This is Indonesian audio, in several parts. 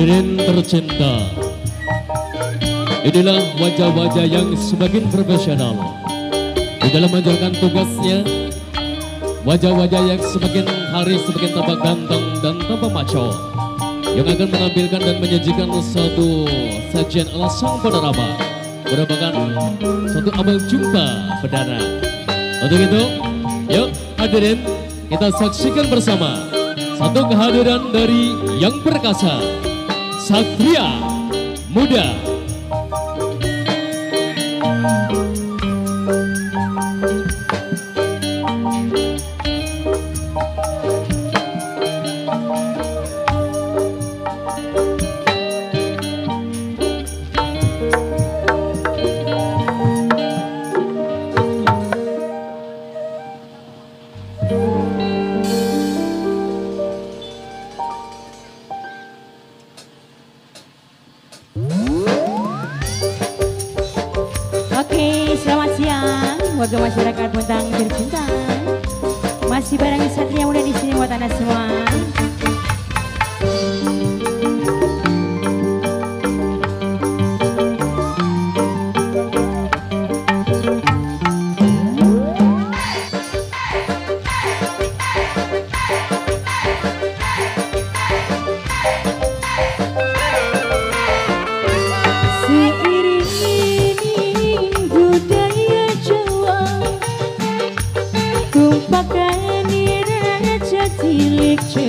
Hadirin tercinta, inilah wajah-wajah yang semakin profesional di dalam menjalankan tugasnya. Wajah-wajah yang semakin hari semakin tambah ganteng dan tambah maco yang akan menampilkan dan menyajikan satu sajian ala sang penerama merupakan satu amal jumpa perdana. Untuk itu, yuk hadirin kita saksikan bersama satu kehadiran dari yang perkasa Satria Muda Selamat siang warga masyarakat Puntang tercinta. Masih bareng Satria Muda di sini buat anda semua. লিখছে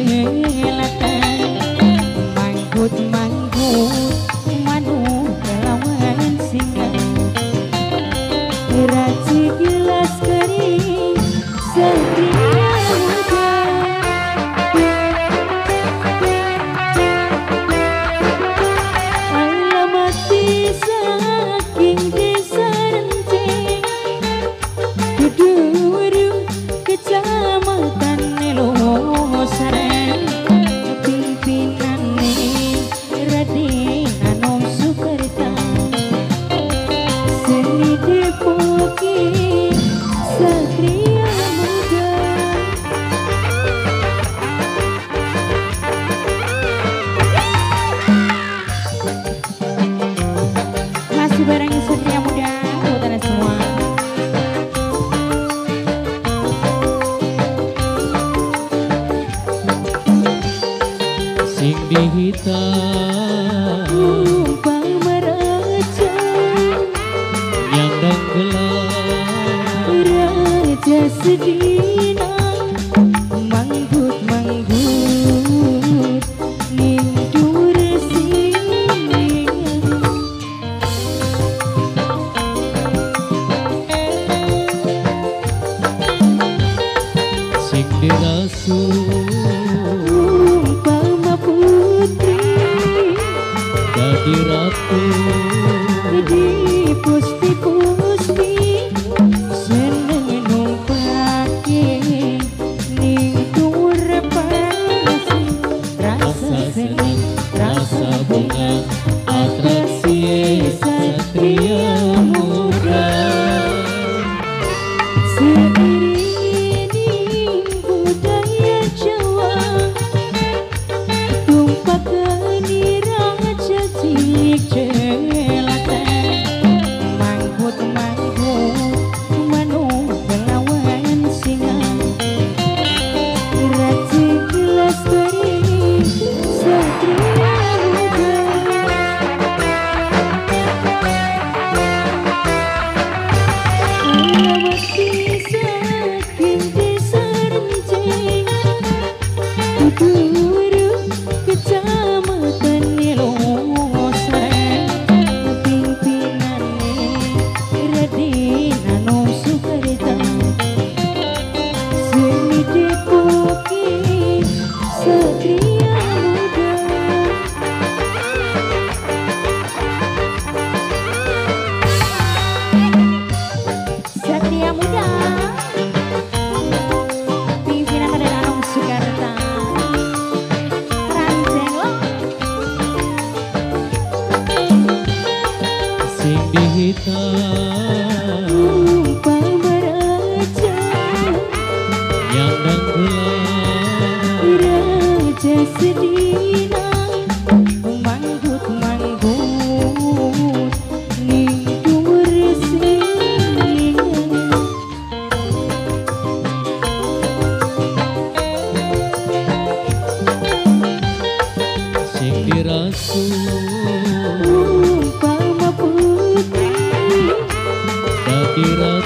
Masih dirasuh Umpama putri, dadi ratu di pusti umpama putih tak kira